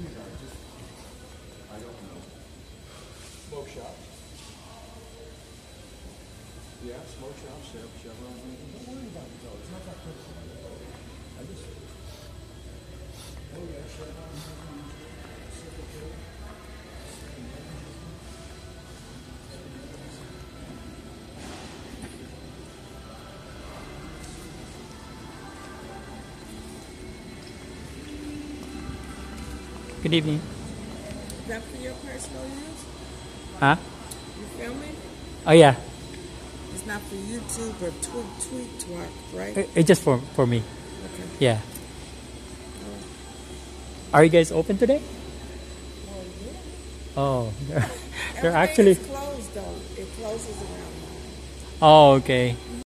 these are, just, I don't know. Smoke shop. Yeah, smoke shop, Chev, Chevron, don't worry about it though, it's not that critical. I just. Oh yeah, Chevron, Pacific Hill. Good evening. Is that for your personal use? Huh? You filming? Oh yeah, It's not for YouTube or tweet, tweet, twerk, right? It- it's just for for me. Okay. Yeah. Are you guys open today? Well, yeah. Oh, they're, they're actually. closed though. It closes around. Oh, okay.